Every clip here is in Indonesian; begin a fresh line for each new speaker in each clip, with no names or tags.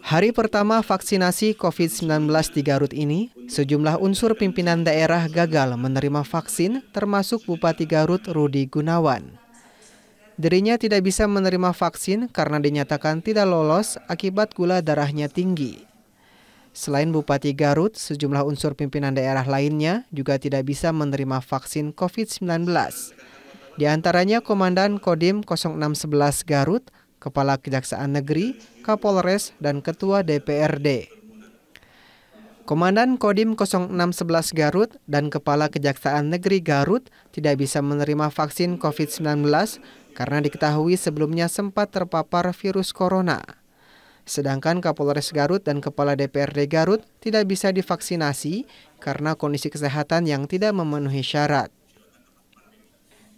Hari pertama vaksinasi COVID-19 di Garut ini, sejumlah unsur pimpinan daerah gagal menerima vaksin termasuk Bupati Garut Rudi Gunawan. Dirinya tidak bisa menerima vaksin karena dinyatakan tidak lolos akibat gula darahnya tinggi. Selain Bupati Garut, sejumlah unsur pimpinan daerah lainnya juga tidak bisa menerima vaksin COVID-19. Di antaranya Komandan Kodim 0611 Garut, Kepala Kejaksaan Negeri, Kapolres, dan Ketua DPRD. Komandan Kodim 0611 Garut dan Kepala Kejaksaan Negeri Garut tidak bisa menerima vaksin COVID-19 karena diketahui sebelumnya sempat terpapar virus corona. Sedangkan Kapolres Garut dan Kepala DPRD Garut tidak bisa divaksinasi karena kondisi kesehatan yang tidak memenuhi syarat.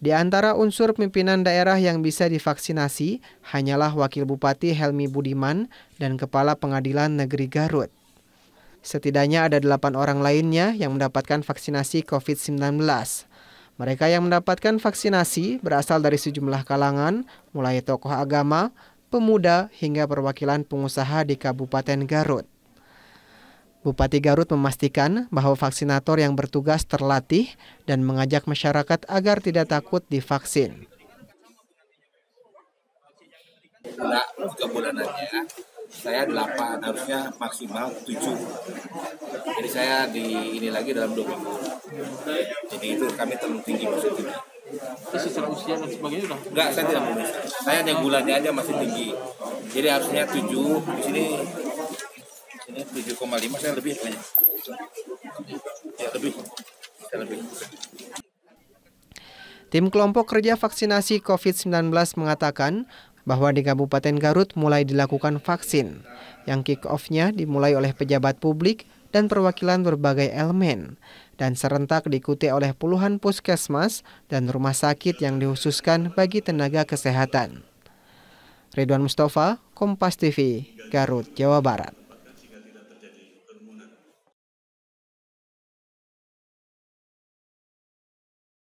Di antara unsur pimpinan daerah yang bisa divaksinasi hanyalah Wakil Bupati Helmi Budiman dan Kepala Pengadilan Negeri Garut. Setidaknya ada delapan orang lainnya yang mendapatkan vaksinasi COVID-19. Mereka yang mendapatkan vaksinasi berasal dari sejumlah kalangan, mulai tokoh agama, pemuda, hingga perwakilan pengusaha di Kabupaten Garut. Bupati Garut memastikan bahwa vaksinator yang bertugas terlatih dan mengajak masyarakat agar tidak takut divaksin.
Enggak, tiga bulanannya saya delapan harusnya maksimal tujuh jadi saya di ini lagi dalam dua minggu jadi itu kami terlalu tinggi maksudnya
Terus secara usia dan sebagainya udah?
Enggak, saya tidak menulis. Saya hanya bulannya aja masih tinggi. Jadi harusnya 7, di sini ini 7,5 saya lebih. Ya lebih. Saya lebih.
Tim kelompok kerja vaksinasi COVID-19 mengatakan bahwa di Kabupaten Garut mulai dilakukan vaksin, yang kick-off-nya dimulai oleh pejabat publik dan perwakilan berbagai elemen, dan serentak diikuti oleh puluhan puskesmas dan rumah sakit yang dikhususkan bagi tenaga kesehatan. Ridwan Mustafa, Kompas TV, Garut, Jawa Barat.